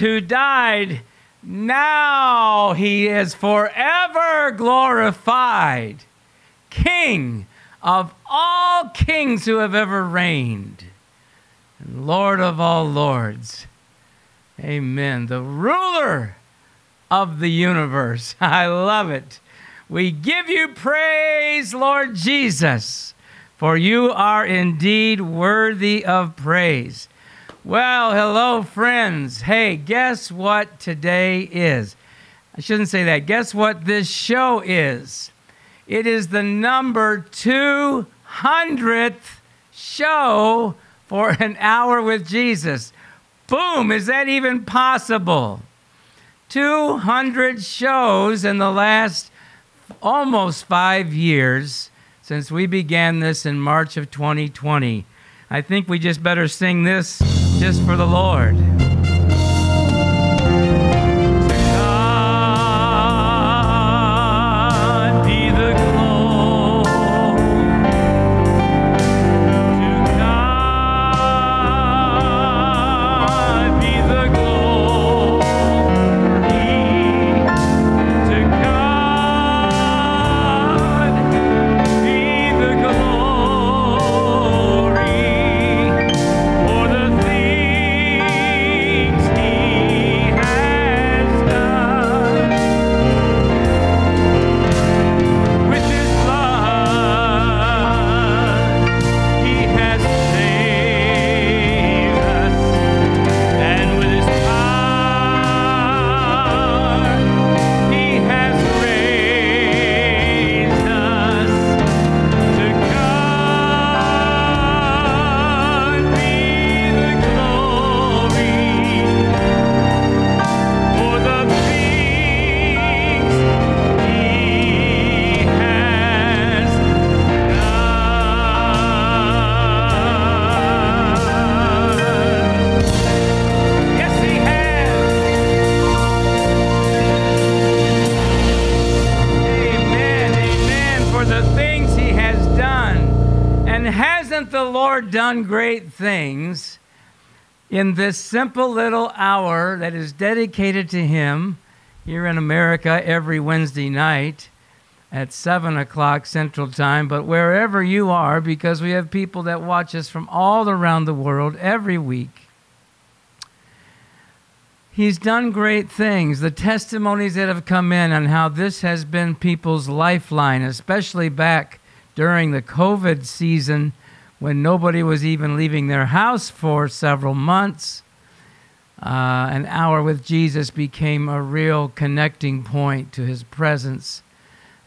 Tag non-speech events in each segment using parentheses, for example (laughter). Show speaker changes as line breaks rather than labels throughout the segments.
Who died, now he is forever glorified, King of all kings who have ever reigned, and Lord of all lords. Amen. The ruler of the universe. (laughs) I love it. We give you praise, Lord Jesus, for you are indeed worthy of praise. Well, hello, friends. Hey, guess what today is? I shouldn't say that. Guess what this show is? It is the number 200th show for an hour with Jesus. Boom, is that even possible? 200 shows in the last almost five years since we began this in March of 2020. I think we just better sing this just for the Lord. Lord done great things in this simple little hour that is dedicated to Him here in America every Wednesday night at 7 o'clock Central Time? But wherever you are, because we have people that watch us from all around the world every week. He's done great things. The testimonies that have come in on how this has been people's lifeline, especially back during the COVID season when nobody was even leaving their house for several months. Uh, an hour with Jesus became a real connecting point to his presence.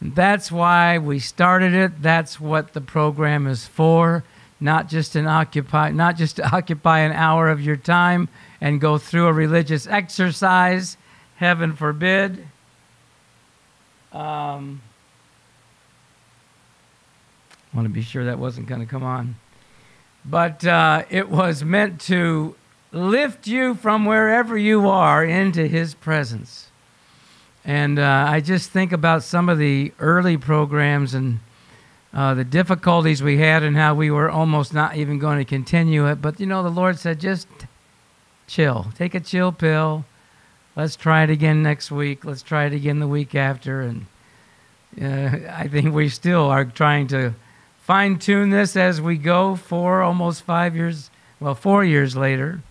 And that's why we started it. That's what the program is for. Not just an occupy, not just to (laughs) occupy an hour of your time and go through a religious exercise. Heaven forbid. Um, want to be sure that wasn't going to come on. But uh, it was meant to lift you from wherever you are into His presence. And uh, I just think about some of the early programs and uh, the difficulties we had and how we were almost not even going to continue it. But you know, the Lord said, just chill, take a chill pill. Let's try it again next week. Let's try it again the week after. And uh, (laughs) I think we still are trying to fine tune this as we go for almost five years, well, four years later.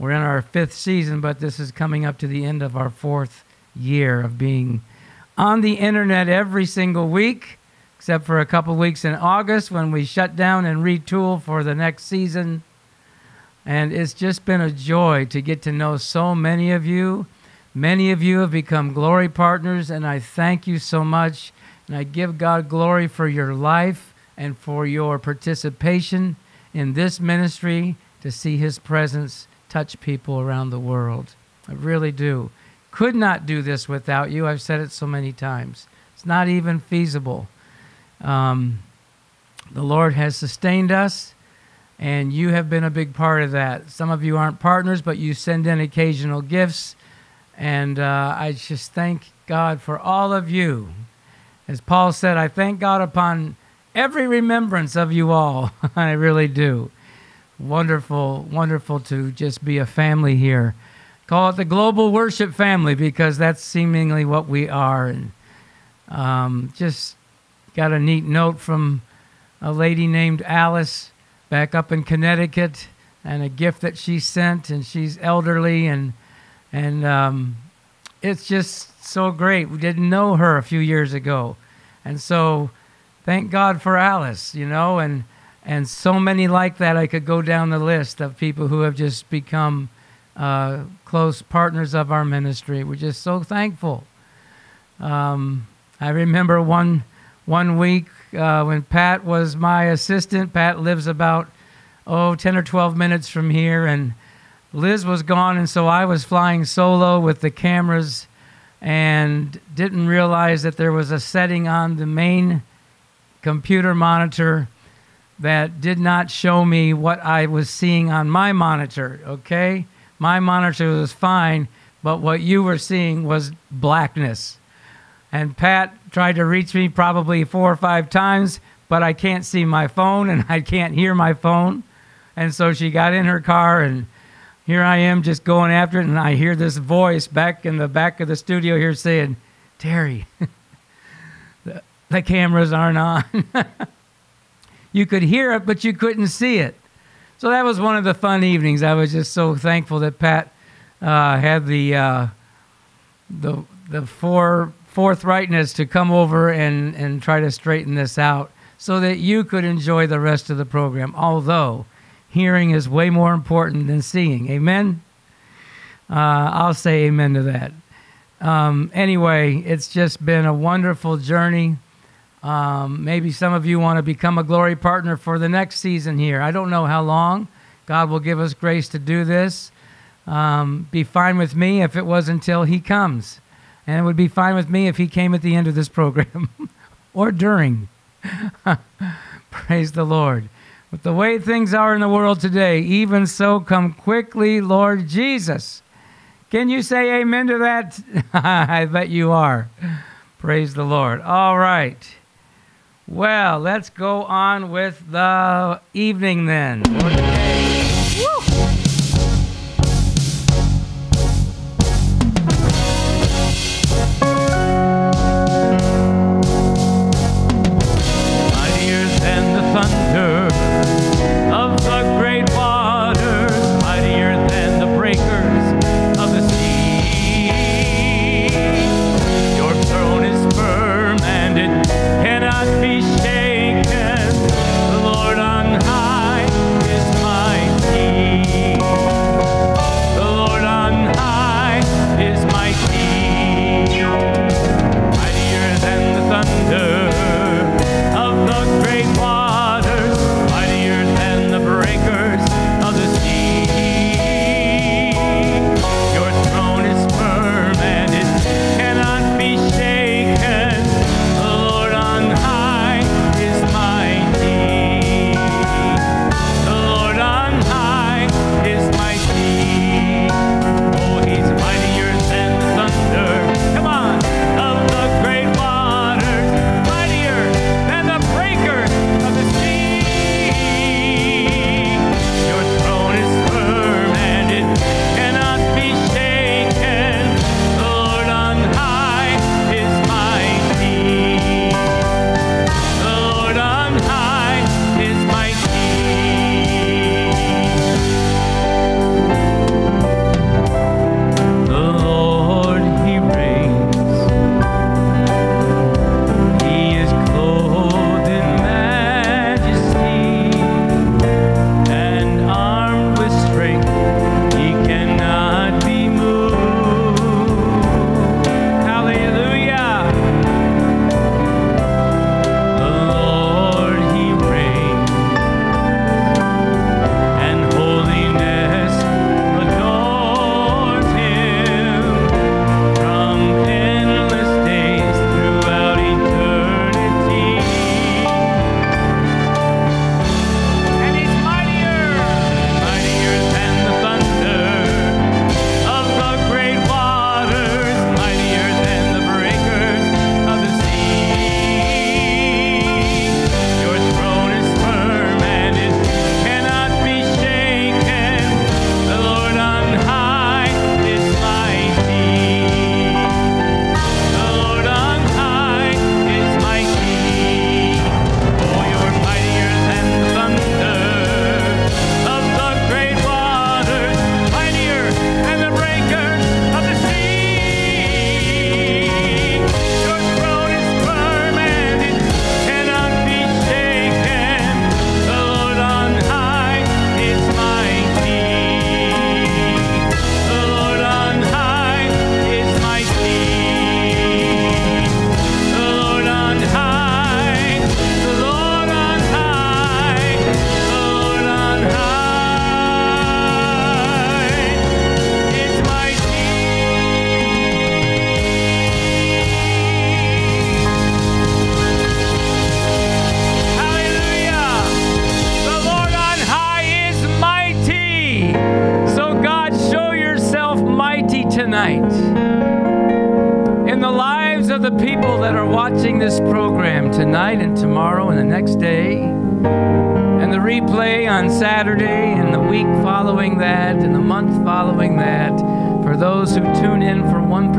We're in our fifth season, but this is coming up to the end of our fourth year of being on the internet every single week, except for a couple weeks in August when we shut down and retool for the next season. And it's just been a joy to get to know so many of you. Many of you have become glory partners, and I thank you so much. And I give God glory for your life and for your participation in this ministry to see His presence touch people around the world. I really do. Could not do this without you. I've said it so many times. It's not even feasible. Um, the Lord has sustained us, and you have been a big part of that. Some of you aren't partners, but you send in occasional gifts, and uh, I just thank God for all of you. As Paul said, I thank God upon every remembrance of you all. (laughs) I really do. Wonderful, wonderful to just be a family here. call it the global worship family because that's seemingly what we are. And um, just got a neat note from a lady named Alice back up in Connecticut and a gift that she sent, and she's elderly and and um, it's just so great. We didn't know her a few years ago, and so thank God for Alice, you know, and and so many like that. I could go down the list of people who have just become uh, close partners of our ministry. We're just so thankful. Um, I remember one one week uh, when Pat was my assistant. Pat lives about oh 10 or 12 minutes from here, and Liz was gone, and so I was flying solo with the cameras, and didn't realize that there was a setting on the main computer monitor that did not show me what I was seeing on my monitor, okay? My monitor was fine, but what you were seeing was blackness. And Pat tried to reach me probably four or five times, but I can't see my phone and (laughs) I can't hear my phone. And so she got in her car, and here I am just going after it. And I hear this voice back in the back of the studio here saying, Terry, (laughs) the, cameras aren't on. (laughs) you could hear it, but you couldn't see it. So that was one of the fun evenings. I was just so thankful that Pat uh, had the uh, the the for, forthrightness to come over and, and try to straighten this out so that you could enjoy the rest of the program. Although hearing is way more important than seeing. Amen? Uh, I'll say amen to that. Um, anyway, it's just been a wonderful journey. Um, maybe some of you want to become a glory partner for the next season here. I don't know how long. God will give us grace to do this. Um, be fine with me if it was until He comes. And it would be fine with me if He came at the end of this program (laughs) or during. (laughs) Praise the Lord. With the way things are in the world today, even so, come quickly, Lord Jesus. Can you say amen to that? (laughs) I bet you are. Praise the Lord. All right. Well, let's go on with the evening then.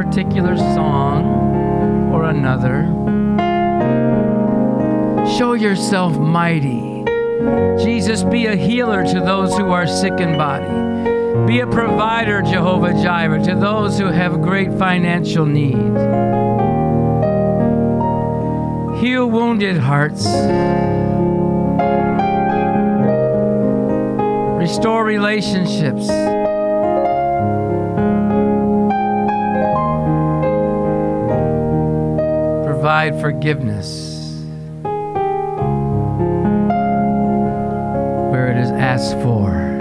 Particular song or another, show yourself mighty. Jesus, be a healer to those who are sick in body. Be a provider, Jehovah Jireh, to those who have great financial need. Heal wounded hearts. Restore relationships. Provide forgiveness where it is asked for.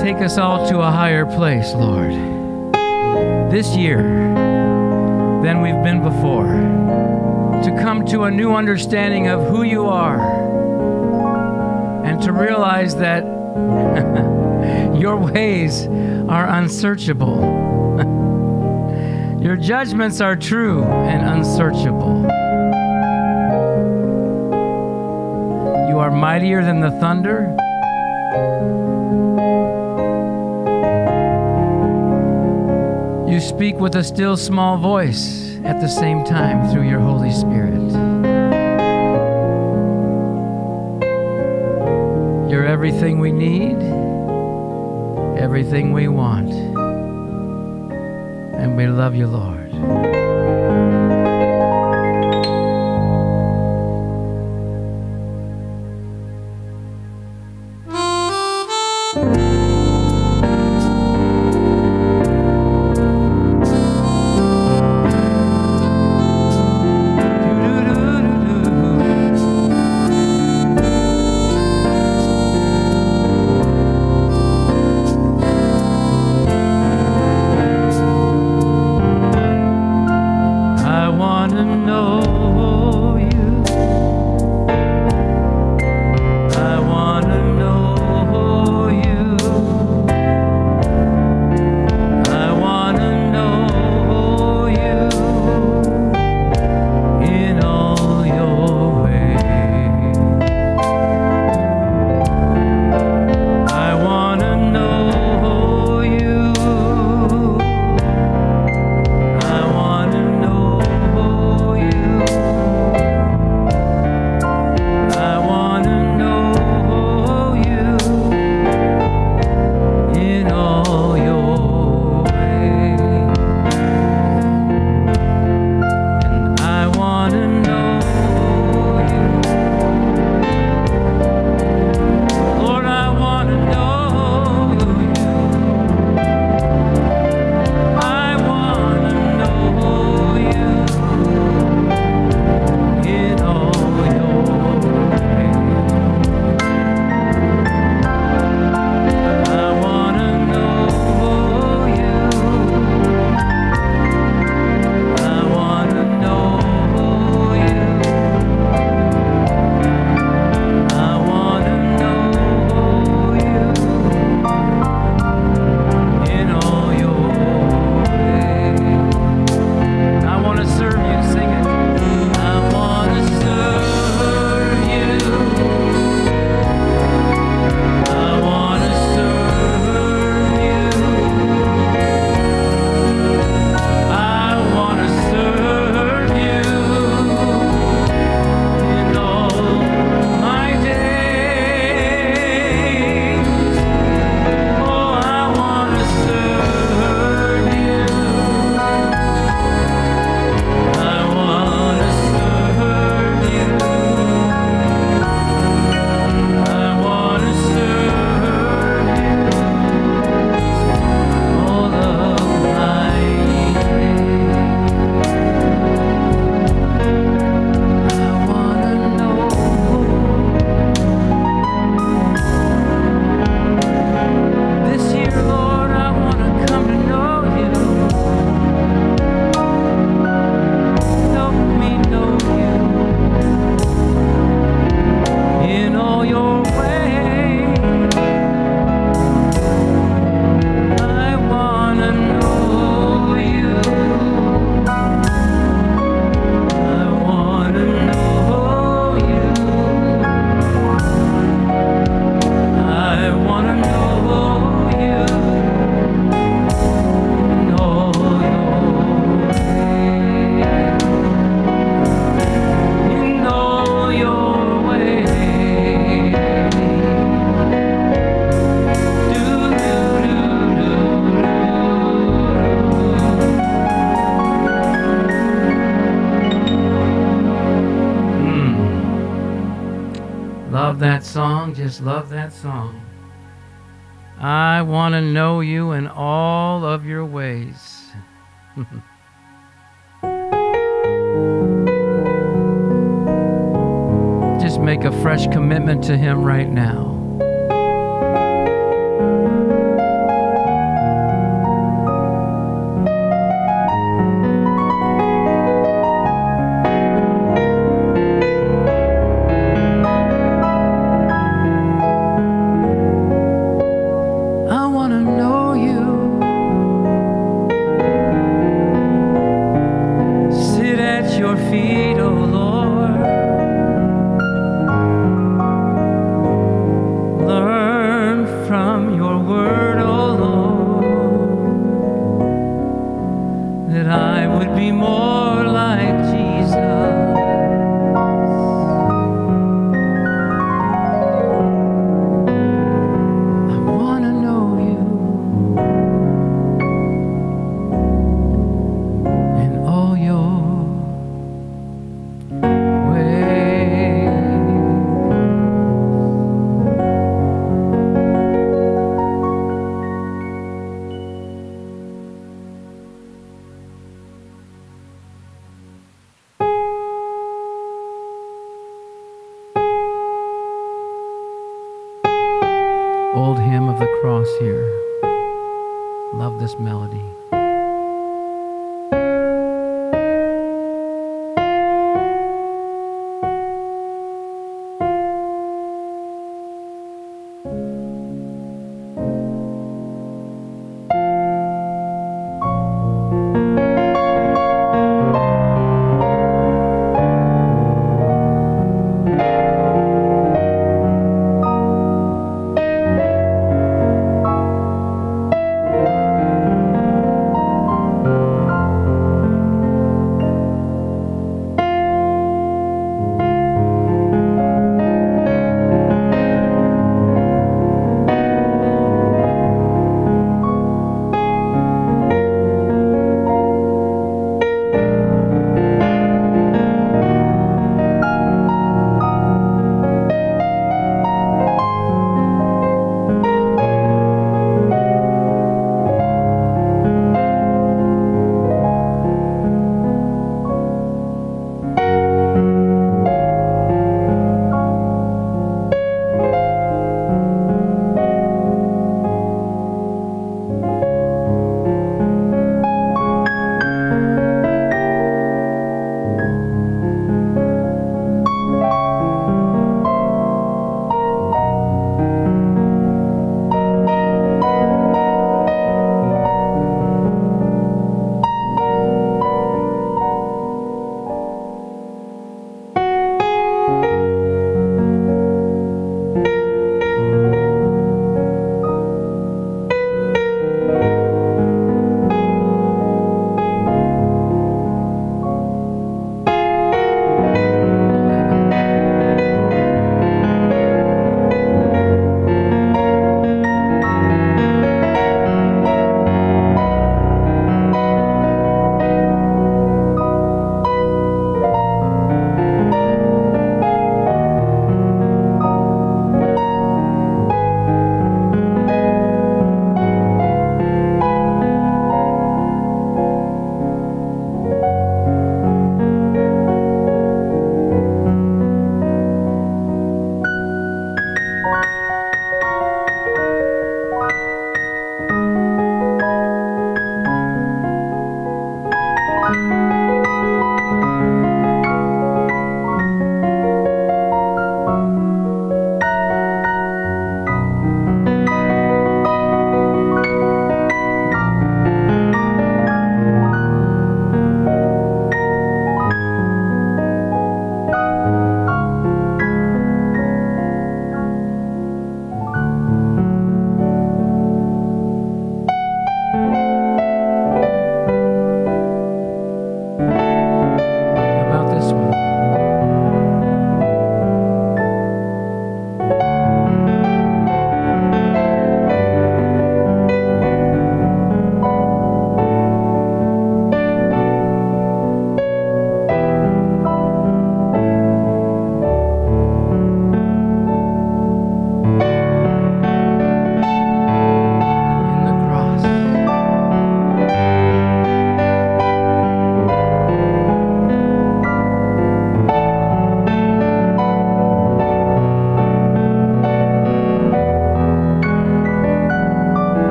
Take us all to a higher place, Lord, this year than we've been before, come to a new understanding of who you are, and to realize that (laughs) your ways are unsearchable. (laughs) your judgments are true and unsearchable. You are mightier than the thunder you speak with a still small voice at the same time through your Holy Spirit. Everything we need, everything we want. And we love you, Lord. Song. Just love that song. I want to know you in all of your ways. (laughs) Just make a fresh commitment to Him right now.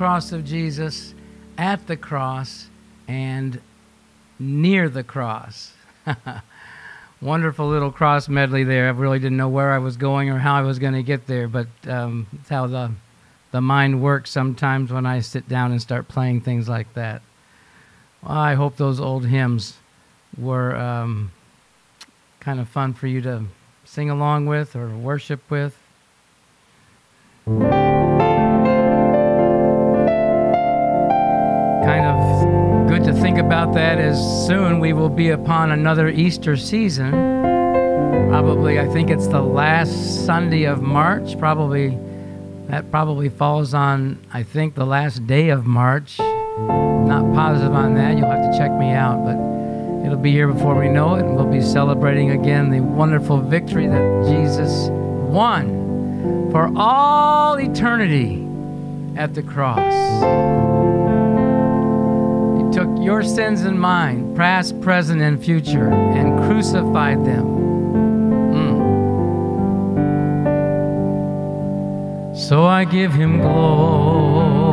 Cross of Jesus, at the cross, and near the cross. (laughs) Wonderful little cross medley there. I really didn't know where I was going or how I was going to get there, but um, it's how the, the mind works sometimes when I sit down and start playing things like that. Well, I hope those old hymns were um, kind of fun for you to sing along with or worship with. About that as soon we will be upon another Easter season. Probably, I think it's the last Sunday of March. Probably, that probably falls on, I think, the last day of March. Not positive on that. You'll have to check me out, but it'll be here before we know it, and we'll be celebrating again the wonderful victory that Jesus won for all eternity at the cross. Took your sins and mine, past, present, and future, and crucified them. Mm. So I give him glory.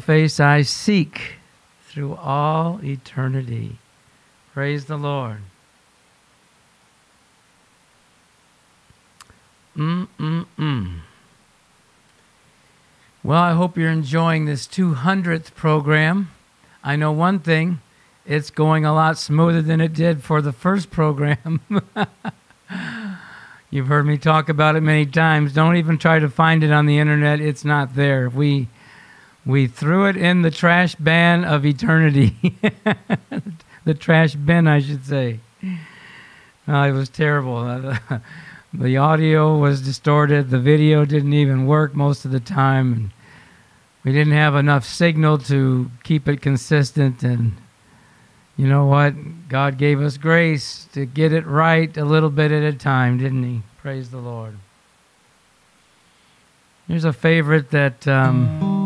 Face I seek through all eternity. Praise the Lord. Mm-mm-mm. Well, I hope you're enjoying this 200th program. I know one thing it's going a lot smoother than it did for the first program. (laughs) You've heard me talk about it many times. Don't even try to find it on the internet, it's not there. We we threw it in the trash bin of eternity. (laughs) the trash bin, I should say. Uh, it was terrible. (laughs) The audio was distorted. The video didn't even work most of the time. And we didn't have enough signal to keep it consistent. And you know what? God gave us grace to get it right a little bit at a time, didn't He? Praise the Lord. Here's a favorite that. Um,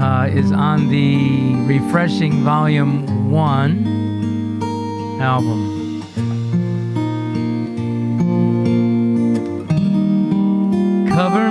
uh, is on the Refreshing Volume 1 album. Cover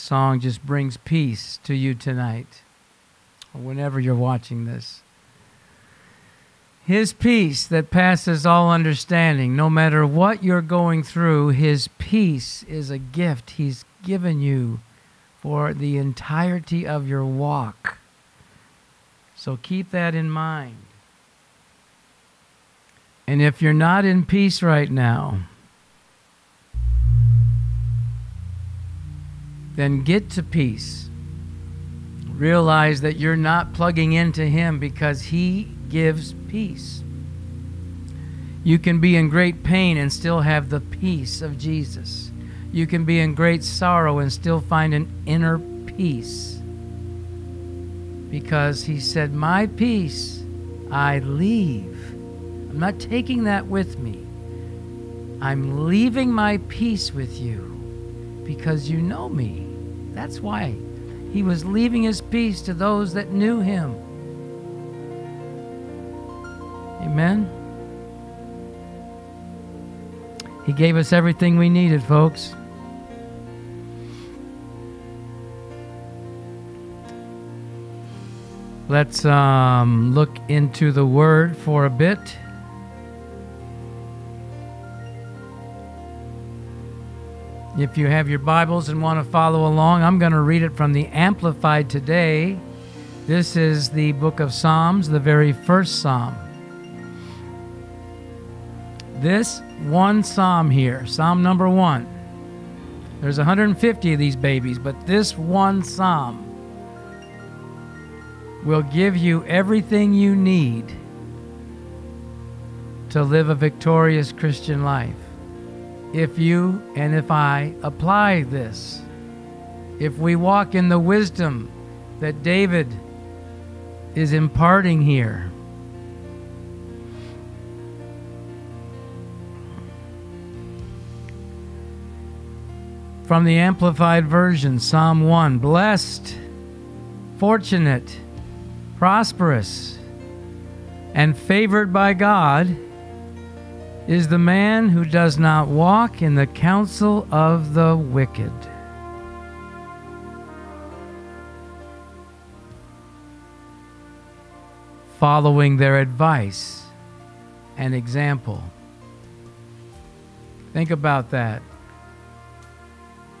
song just brings peace to you tonight, or whenever you're watching this. His peace that passes all understanding, no matter what you're going through, His peace is a gift He's given you for the entirety of your walk. So keep that in mind. And if you're not in peace right now, then get to peace. Realize that you're not plugging into Him because He gives peace. You can be in great pain and still have the peace of Jesus. You can be in great sorrow and still find an inner peace. Because He said, My peace I leave. I'm not taking that with me. I'm leaving my peace with you because you know me. That's why. He was leaving his peace to those that knew him. Amen. He gave us everything we needed, folks. Let's um, look into the Word for a bit. If you have your Bibles and want to follow along, I'm going to read it from the Amplified today. This is the book of Psalms, the very first psalm. This one psalm here, Psalm number one. There's 150 of these babies, but this one psalm will give you everything you need to live a victorious Christian life. If you and if I apply this, if we walk in the wisdom that David is imparting here, from the Amplified Version, Psalm 1 Blessed, fortunate, prosperous, and favored by God is the man who does not walk in the counsel of the wicked. Following their advice and example. Think about that.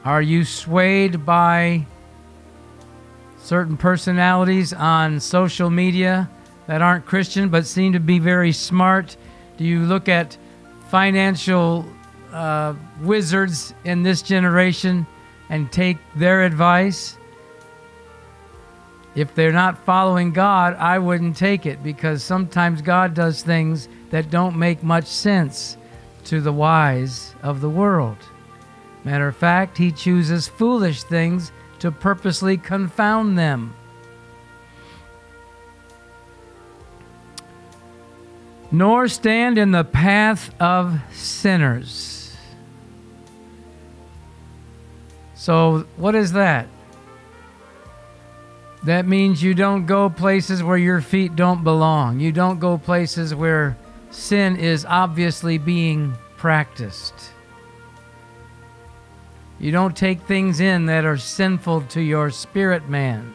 Are you swayed by certain personalities on social media that aren't Christian but seem to be very smart? Do you look at financial uh, wizards in this generation and take their advice? If they're not following God, I wouldn't take it because sometimes God does things that don't make much sense to the wise of the world. Matter of fact, He chooses foolish things to purposely confound them. Nor stand in the path of sinners. So, what is that? That means you don't go places where your feet don't belong. You don't go places where sin is obviously being practiced. You don't take things in that are sinful to your spirit man.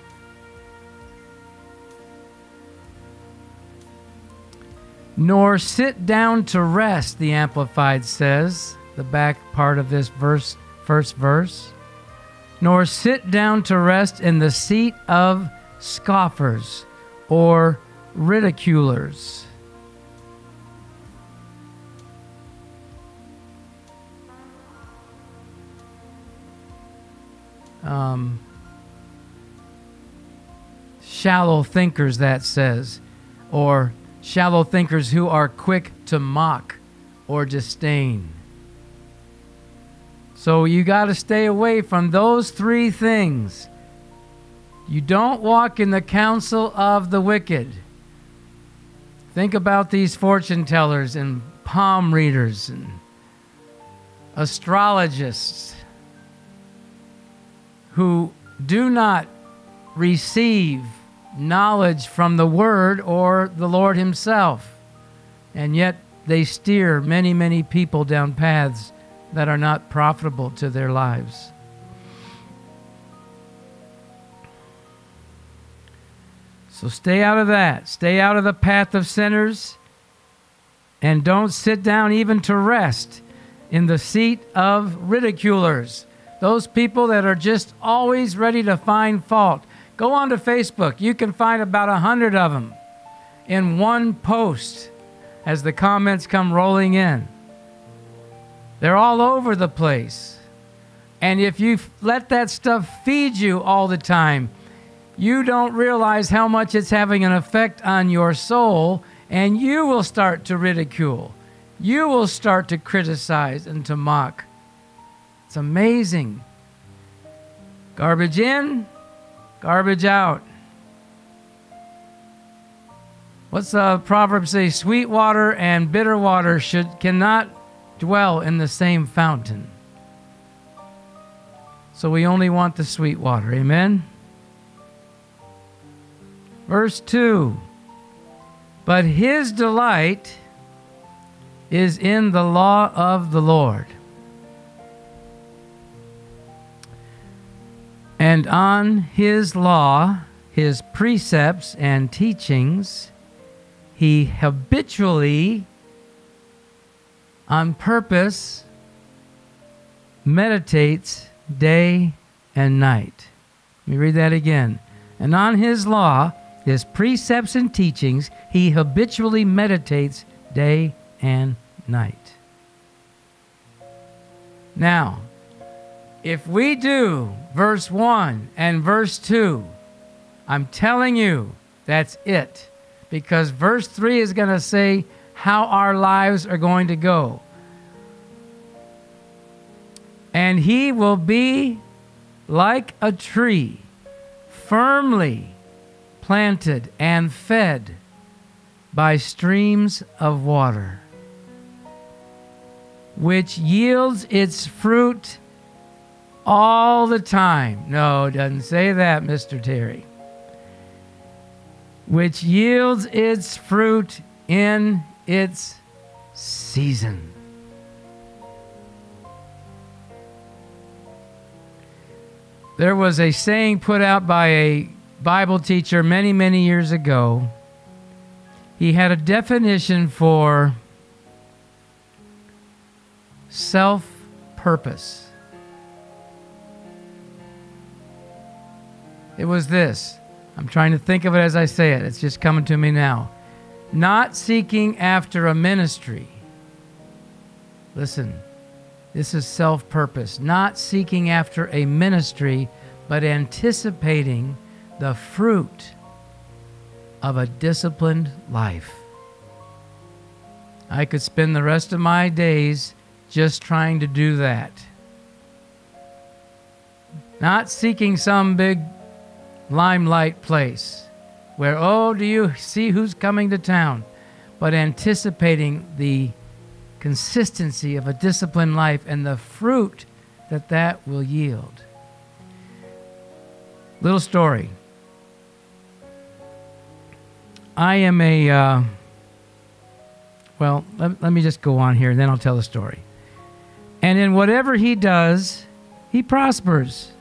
Nor sit down to rest, the Amplified says, the back part of this verse, first verse. Nor sit down to rest in the seat of scoffers or ridiculers. Um, shallow thinkers, that says, or shallow thinkers who are quick to mock or disdain. So you got to stay away from those three things. You don't walk in the counsel of the wicked. Think about these fortune tellers and palm readers and astrologists who do not receive knowledge from the Word or the Lord Himself, and yet they steer many, many people down paths that are not profitable to their lives. So stay out of that. Stay out of the path of sinners. And don't sit down even to rest in the seat of ridiculers. Those people that are just always ready to find fault. Go on to Facebook. You can find about a hundred of them in one post as the comments come rolling in. They're all over the place. And if you let that stuff feed you all the time, you don't realize how much it's having an effect on your soul, and you will start to ridicule. You will start to criticize and to mock. It's amazing. Garbage in, garbage out. What's the proverb say? Sweet water and bitter water should cannot dwell in the same fountain. So we only want the sweet water. Amen. Verse 2 But his delight is in the law of the Lord. And on his law, his precepts and teachings, he habitually, on purpose, meditates day and night. Let me read that again. And on his law, his precepts and teachings, he habitually meditates day and night. Now, if we do verse 1 and verse 2, I'm telling you, that's it. Because verse 3 is going to say how our lives are going to go. And he will be like a tree, firmly planted and fed by streams of water, which yields its fruit all the time. No, doesn't say that, Mr. Terry. Which yields its fruit in its season. There was a saying put out by a Bible teacher many, many years ago, he had a definition for self purpose. It was this. I'm trying to think of it as I say it. It's just coming to me now. Not seeking after a ministry. Listen, this is self purpose. Not seeking after a ministry, but anticipating the fruit of a disciplined life. I could spend the rest of my days just trying to do that. Not seeking some big limelight place where, oh, do you see who's coming to town? but anticipating the consistency of a disciplined life and the fruit that that will yield. Little story. I am a, uh, well, let, let me just go on here and then I'll tell the story. And in whatever he does, he prospers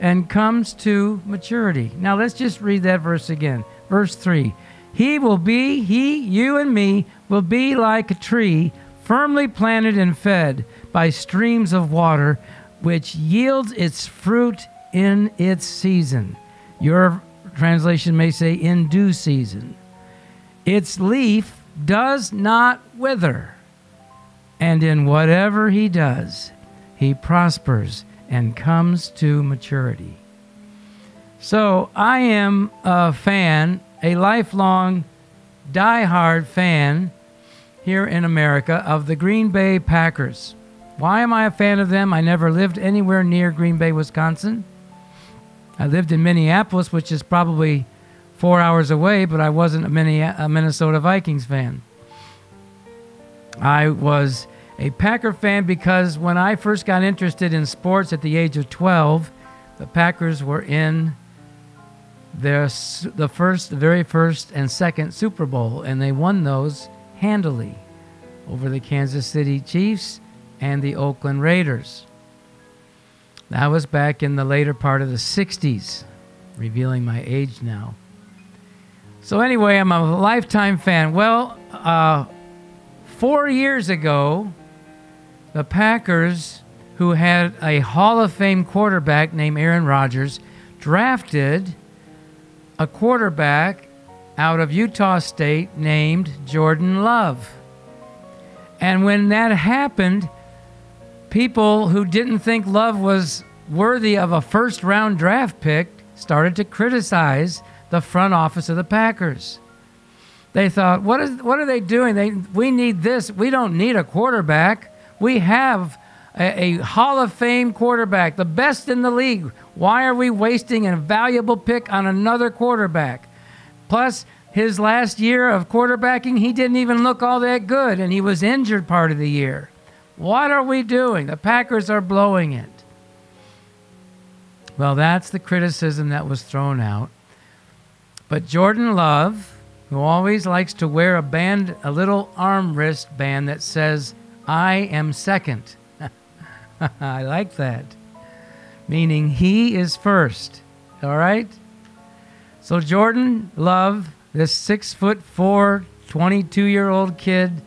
and comes to maturity. Now let's just read that verse again. Verse 3 He will be, he, you, and me will be like a tree firmly planted and fed by streams of water, which yields its fruit in its season. Your translation may say in due season. Its leaf does not wither, and in whatever he does, he prospers and comes to maturity. So I am a fan, a lifelong, die-hard fan here in America of the Green Bay Packers. Why am I a fan of them? I never lived anywhere near Green Bay, Wisconsin. I lived in Minneapolis, which is probably four hours away, but I wasn't a, Minnesota Vikings fan. I was a Packer fan because when I first got interested in sports at the age of 12, the Packers were in their the first, the very first and second Super Bowl, and they won those handily over the Kansas City Chiefs and the Oakland Raiders. That was back in the later part of the 60s, revealing my age now. So, anyway, I'm a lifetime fan. Well, uh, four years ago, the Packers, who had a Hall of Fame quarterback named Aaron Rodgers, drafted a quarterback out of Utah State named Jordan Love. And when that happened, people who didn't think Love was worthy of a first round draft pick started to criticize the front office of the Packers. They thought, what, is, what are they doing? They, we need this. We don't need a quarterback. We have a, a Hall of Fame quarterback, the best in the league. Why are we wasting a valuable pick on another quarterback? Plus, his last year of quarterbacking, he didn't even look all that good, and he was injured part of the year. What are we doing? The Packers are blowing it. Well, that's the criticism that was thrown out. But Jordan Love, who always likes to wear a band, a little arm wrist band that says, I am second. (laughs) I like that. Meaning he is first. All right? So Jordan Love, this six foot four, 22 year old kid,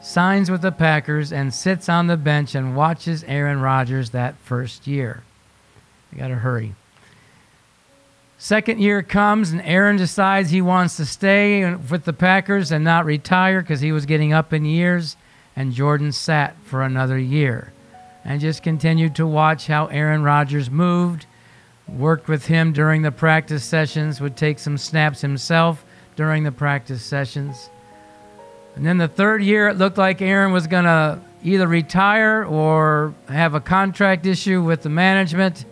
signs with the Packers and sits on the bench and watches Aaron Rodgers that first year. I got to hurry. Second year comes, and Aaron decides he wants to stay with the Packers and not retire because he was getting up in years. And Jordan sat for another year and just continued to watch how Aaron Rodgers moved, worked with him during the practice sessions, would take some snaps himself during the practice sessions. And then the third year, it looked like Aaron was going to either retire or have a contract issue with the management.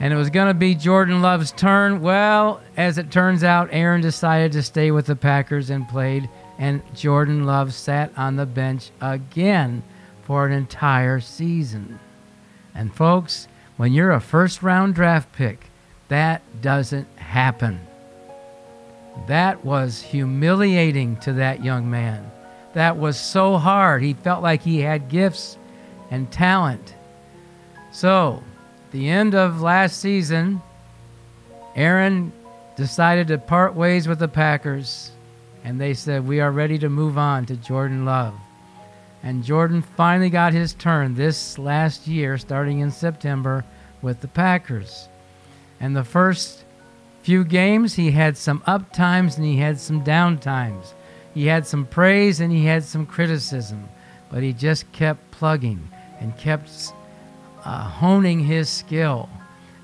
And it was going to be Jordan Love's turn. Well, as it turns out, Aaron decided to stay with the Packers and played. And Jordan Love sat on the bench again for an entire season. And folks, when you're a first round draft pick, that doesn't happen. That was humiliating to that young man. That was so hard. He felt like he had gifts and talent. So, the end of last season, Aaron decided to part ways with the Packers, and they said, We are ready to move on to Jordan Love. And Jordan finally got his turn this last year, starting in September, with the Packers. And the first few games, he had some up times and he had some down times. He had some praise and he had some criticism, but he just kept plugging and kept uh, honing his skill.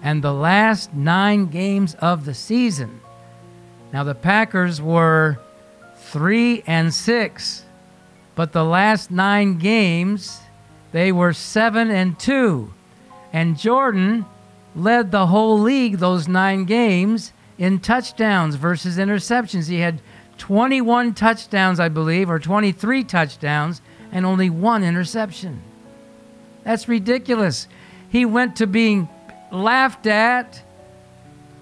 And the last nine games of the season, now the Packers were three and six, but the last nine games, they were seven and two. And Jordan led the whole league those nine games in touchdowns versus interceptions. He had 21 touchdowns, I believe, or 23 touchdowns, and only one interception. That's ridiculous. He went to being laughed at,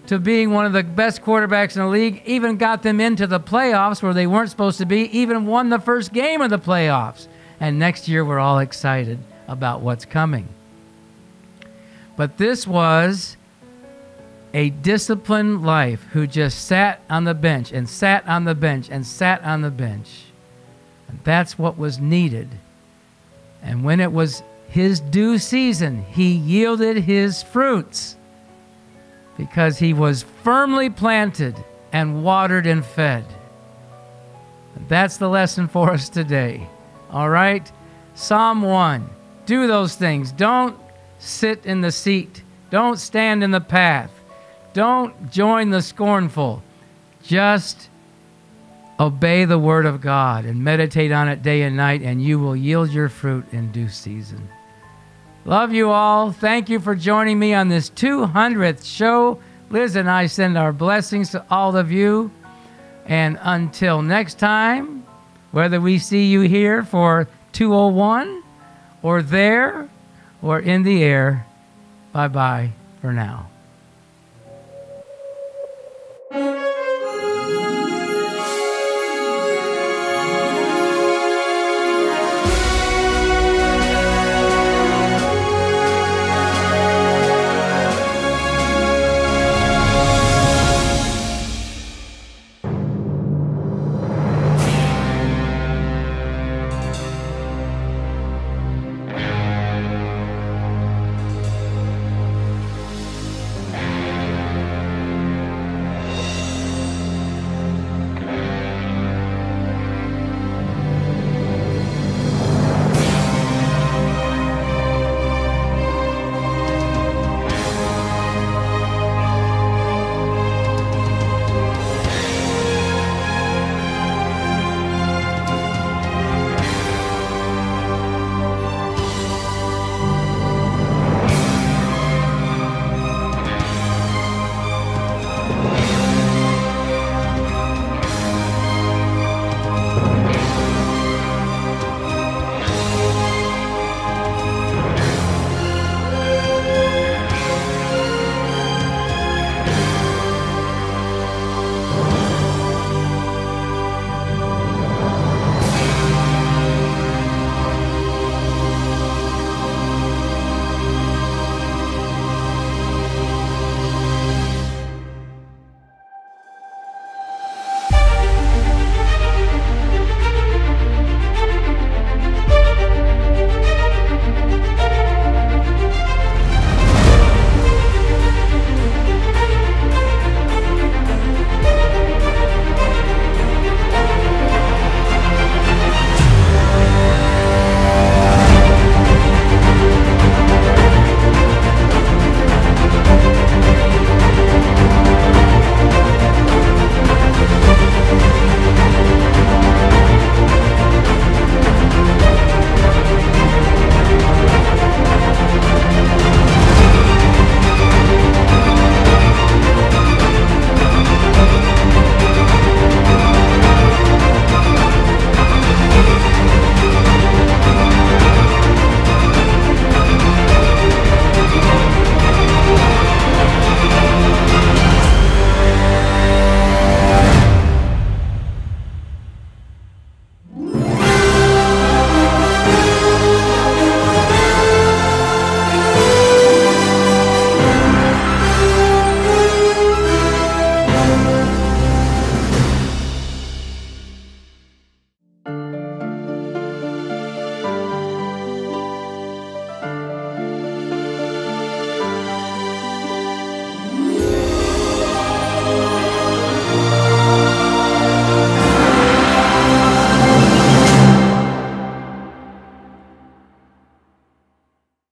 to being one of the best quarterbacks in the league, even got them into the playoffs where they weren't supposed to be, even won the first game of the playoffs. And next year, we're all excited about what's coming. But this was a disciplined life who just sat on the bench and sat on the bench and sat on the bench. And that's what was needed. And when it was his due season, he yielded his fruits because he was firmly planted and watered and fed. That's the lesson for us today. All right? Psalm 1. Do those things. Don't sit in the seat. Don't stand in the path. Don't join the scornful. Just obey the word of God and meditate on it day and night, and you will yield your fruit in due season. Love you all. Thank you for joining me on this 200th show. Liz and I send our blessings to all of you. And until next time, whether we see you here for 201 or there or in the air, bye bye for now.